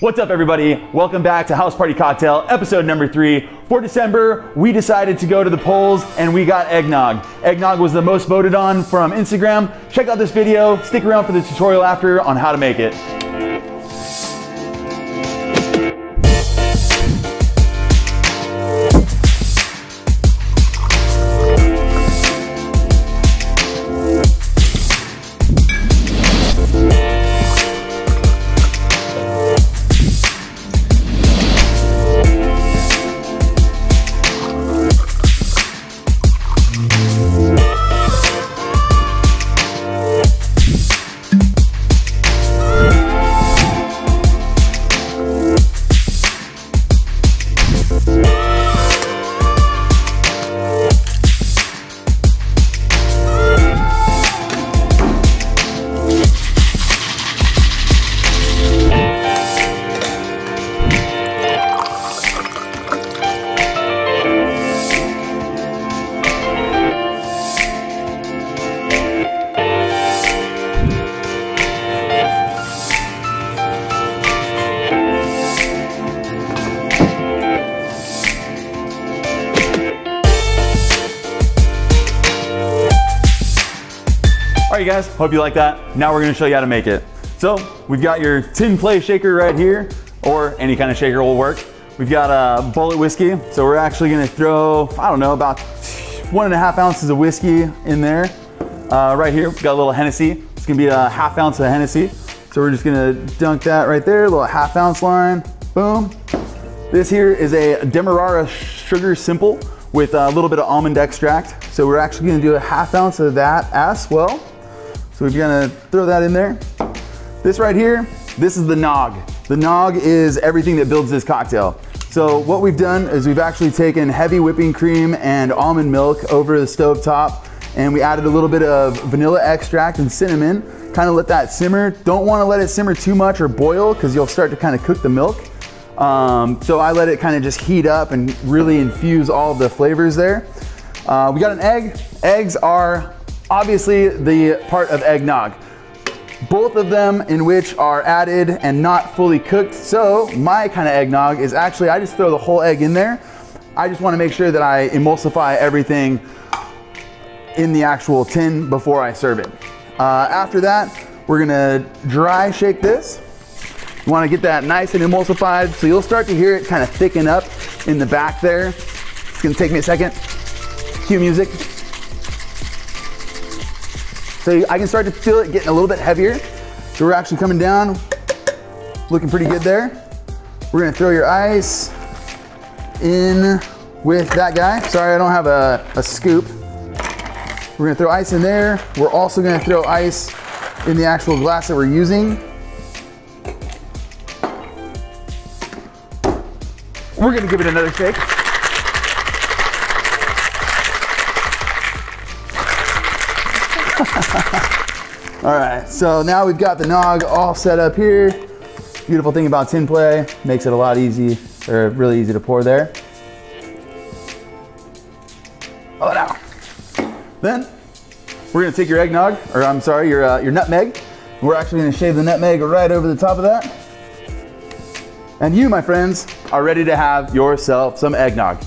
What's up, everybody? Welcome back to House Party Cocktail, episode number three. For December, we decided to go to the polls and we got eggnog. Eggnog was the most voted on from Instagram. Check out this video, stick around for the tutorial after on how to make it. All right, guys, hope you like that. Now we're gonna show you how to make it. So we've got your tin play shaker right here, or any kind of shaker will work. We've got a Bulleit whiskey. So we're actually gonna throw, I don't know, about one and a half ounces of whiskey in there. Uh, right here, we've got a little Hennessy. It's gonna be a half ounce of Hennessy. So we're just gonna dunk that right there, a little half ounce line, boom. This here is a Demerara Sugar Simple with a little bit of almond extract. So we're actually gonna do a half ounce of that as well. So we're gonna throw that in there. This right here, this is the nog. The nog is everything that builds this cocktail. So what we've done is we've actually taken heavy whipping cream and almond milk over the stove top and we added a little bit of vanilla extract and cinnamon, kind of let that simmer. Don't wanna let it simmer too much or boil because you'll start to kind of cook the milk. Um, so I let it kind of just heat up and really infuse all the flavors there. Uh, we got an egg. Eggs are obviously the part of eggnog. Both of them in which are added and not fully cooked. So my kind of eggnog is actually, I just throw the whole egg in there. I just wanna make sure that I emulsify everything in the actual tin before I serve it. Uh, after that, we're gonna dry shake this. You wanna get that nice and emulsified, so you'll start to hear it kind of thicken up in the back there. It's gonna take me a second. Cue music. So I can start to feel it getting a little bit heavier. So we're actually coming down, looking pretty good there. We're gonna throw your ice in with that guy. Sorry, I don't have a, a scoop. We're gonna throw ice in there. We're also gonna throw ice in the actual glass that we're using. We're gonna give it another shake. all right, so now we've got the nog all set up here. Beautiful thing about tin play, makes it a lot easy, or really easy to pour there. Oh, now. Then we're gonna take your eggnog, or I'm sorry, your, uh, your nutmeg. We're actually gonna shave the nutmeg right over the top of that. And you, my friends, are ready to have yourself some eggnog.